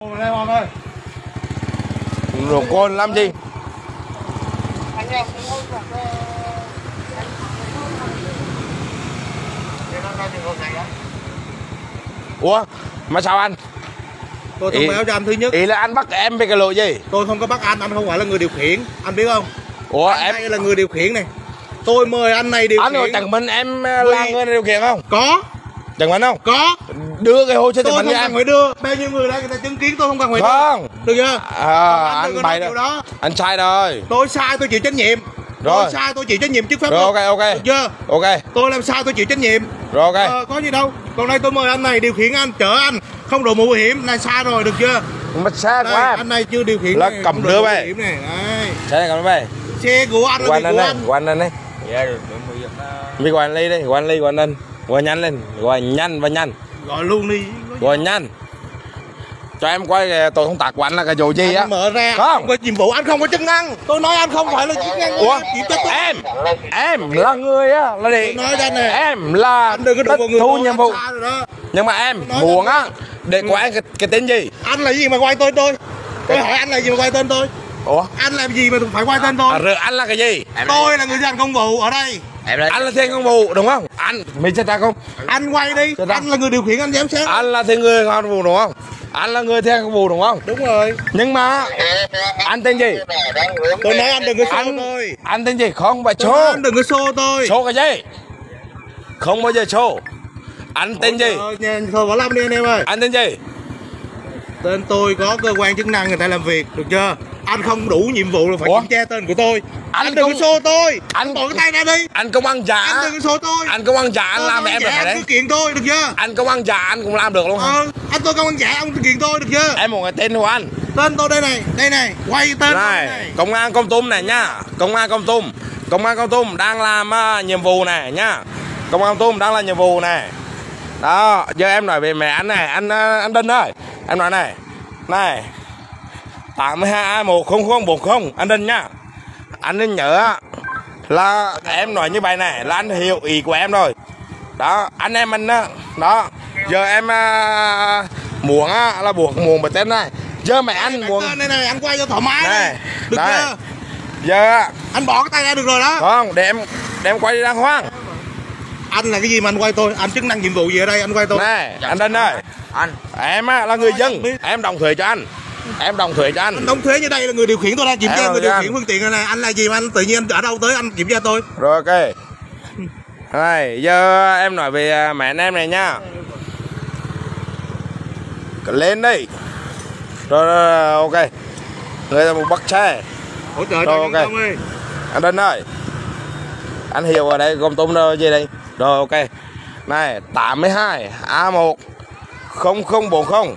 Đây Hoàng ơi. Rồi con làm gì? anh Ủa? Mà sao anh? Tôi thông Ý- báo cho anh thứ nhất, Ý là anh bắt em về cái lỗi gì? tôi không có bắt anh, anh không phải là người điều khiển, anh biết không? Ủa anh em là người điều khiển này. Tôi mời anh này điều anh rồi khiển. chẳng minh em ờ, là người điều khiển không? Có, Chẳng minh không? có. Đưa cái hồ sơ không minh cho cần em. phải đưa, bao nhiêu người đây người ta chứng kiến tôi không cần phải đưa. Không. Được chưa? À, anh anh bày đó. đó. Anh sai rồi. Tôi sai tôi chịu trách nhiệm. Rồi. Tôi sai tôi chịu trách nhiệm trước pháp Rồi luật. ok ok. Được chưa? Ok. Tôi làm sao tôi chịu trách nhiệm. Rồi ok. Ờ, có gì đâu. Còn đây tôi mời anh này điều khiển anh, chở anh, không đội mũ bảo hiểm, này sai rồi, được chưa? Mà xe Đây, của em. anh này chưa điều khiển Là này, cầm không đưa về. bảo hiểm này. Đấy. Xe này cầm về. Xe của anh là Quan gì anh của đây, anh. quan anh đây. Dạ được, giờ Mi quan ly đi, quan ly quan anh. Gọi nhanh lên, gọi nhanh và nhanh. Gọi luôn đi. Gọi nhanh. Cho em quay cái tội không tạc của anh là cái vụ gì á? Mở ra Không. không có nhiệm vụ anh không có chức năng tôi nói anh không phải là chức năng Ủa? chỉ trách tôi Em, em là người á, là để Tôi nói cho anh này. em là anh đừng có đụng vào người thu tôi, nhiệm vụ. sai rồi đó Nhưng mà em muốn cho- á, để của anh cái, cái tên gì? anh là gì mà quay tên tôi tôi hỏi anh là gì mà quay tên tôi Ủa? anh làm gì mà phải quay tên tôi À, rồi anh là cái gì? tôi là người thi hành công vụ ở đây Em lên Anh là thiên công vụ đúng không? Anh, mình sẽ ta không? anh quay đi đang- anh là người điều khiển anh giám sát Anh là thiên người công vụ đúng không? Anh là người công vụ đúng không? đúng rồi Nhưng mà anh tên gì? tôi nói anh đừng có xô tôi anh tên gì? Không phải số. anh đừng có xô tôi Số cái gì? Không bao giờ số. Anh tên gì? Thôi bỏ lâm đi anh em ơi Anh tên gì? Tên tôi có cơ quan chức năng người ta làm việc được chưa anh không đủ nhiệm vụ là phải Ủa? kiểm tra tên của tôi Anh anh, đừng có xô tôi Anh- anh bỏ cái tay ra đi Anh công an giả. anh đừng có xô tôi Anh công an giả anh Tôi làm em được anh đấy. cứ kiện tôi được chưa Anh công an giả anh cũng làm được luôn hả? ờ anh tôi công an giả ông kiện tôi được chưa Em một cái tên của anh. tên tôi đây này đây này quay tên Này, này công an công tum này nhá. Công an công tum. Công an công tum đang làm à, nhiệm vụ này nhá. Công an công tum đang làm nhiệm vụ này. Đó, giờ em nói về mẹ anh này, anh à, anh Đinh ơi. Em nói này. Này. 82 10040 anh Đinh nhá. Anh nên nhớ là em nói như vậy này là anh hiểu ý của em rồi. Đó, anh em mình á, đó. Giờ em à, muốn á, là buộc muốn một tên này. Giờ mẹ anh muốn tên này này anh quay cho thoải mái Này, đi. được đây. chưa giờ anh bỏ cái tay ra được rồi đó không để em để em quay đi đàng hoàng anh là cái gì mà anh quay tôi? Anh chức năng nhiệm vụ gì ở đây? Anh quay tôi. Này anh Đinh ơi. Anh. Em á là người dân. em đồng thuế cho anh. Em đồng thuế cho anh. Anh đóng thuế như đây là người điều khiển tôi đang kiểm tra người điều khiển phương tiện này, anh là gì mà anh tự nhiên ở đâu tới anh kiểm tra tôi? Rồi ok. Này giờ em nói về à, mẹ anh em này nhá lên đi. Rồi, rồi, rồi ok. Người ta một bắt xe. Hỗ trợ Rồi, cho ok. anh ơi. Anh Đinh ơi. Anh hiểu ở đây gom tôm đâu gì đây rồi ok. Này 82 A1 0040